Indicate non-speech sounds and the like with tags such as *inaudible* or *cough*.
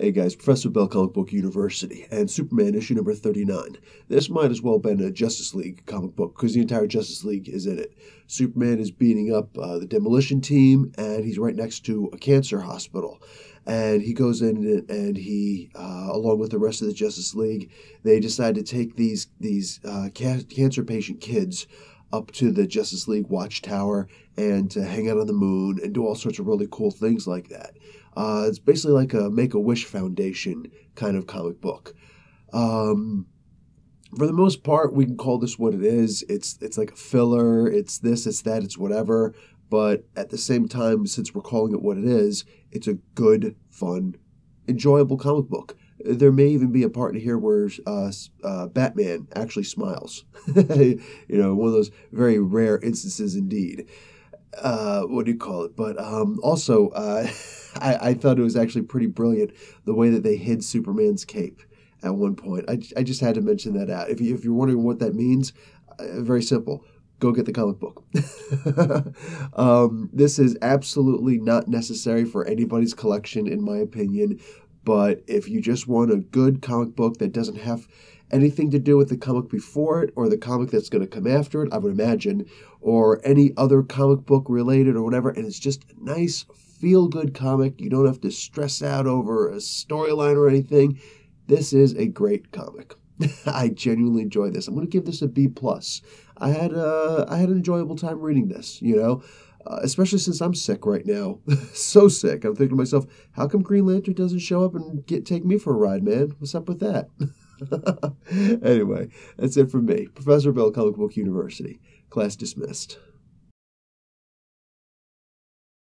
Hey guys, Professor Bill Comic Book University and Superman issue number 39. This might as well have been a Justice League comic book because the entire Justice League is in it. Superman is beating up uh, the demolition team and he's right next to a cancer hospital. And he goes in and he, uh, along with the rest of the Justice League, they decide to take these, these uh, ca- cancer patient kids up to the Justice League watchtower and to hang out on the moon and do all sorts of really cool things like that. Uh, it's basically like a Make a Wish Foundation kind of comic book. Um, for the most part, we can call this what it is. It's it's like a filler. It's this. It's that. It's whatever. But at the same time, since we're calling it what it is, it's a good, fun, enjoyable comic book. There may even be a part in here where uh, uh, Batman actually smiles. *laughs* you know, one of those very rare instances indeed uh, what do you call it? But um, also, uh, *laughs* I, I thought it was actually pretty brilliant the way that they hid Superman's cape at one point. I, I just had to mention that out. If, you, if you're wondering what that means, uh, very simple. Go get the comic book. *laughs* um, this is absolutely not necessary for anybody's collection, in my opinion. But if you just want a good comic book that doesn't have anything to do with the comic before it or the comic that's going to come after it, I would imagine, or any other comic book related or whatever. And it's just a nice, feel good comic. You don't have to stress out over a storyline or anything. This is a great comic. *laughs* I genuinely enjoy this. I'm going to give this a B plus. I had a, uh, had an enjoyable time reading this. You know, uh, especially since I'm sick right now, *laughs* so sick. I'm thinking to myself, how come Green Lantern doesn't show up and get take me for a ride, man? What's up with that? *laughs* anyway, that's it from me, Professor Bill, Comic Book University. Class dismissed.